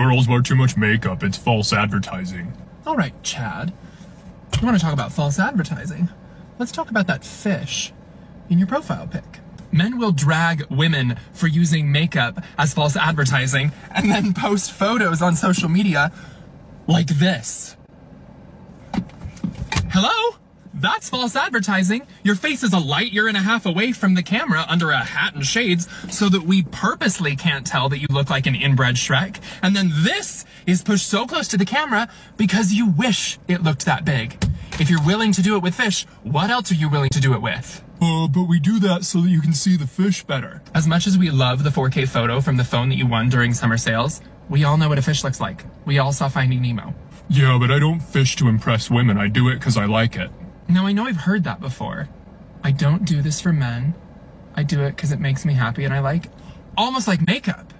Girls wear too much makeup. It's false advertising. All right, Chad. You want to talk about false advertising? Let's talk about that fish in your profile pic. Men will drag women for using makeup as false advertising and then post photos on social media like this. Hello? That's false advertising. Your face is a light year and a half away from the camera under a hat and shades so that we purposely can't tell that you look like an inbred Shrek. And then this is pushed so close to the camera because you wish it looked that big. If you're willing to do it with fish, what else are you willing to do it with? Uh, but we do that so that you can see the fish better. As much as we love the 4K photo from the phone that you won during summer sales, we all know what a fish looks like. We all saw Finding Nemo. Yeah, but I don't fish to impress women. I do it because I like it. Now, I know I've heard that before. I don't do this for men. I do it because it makes me happy and I like almost like makeup.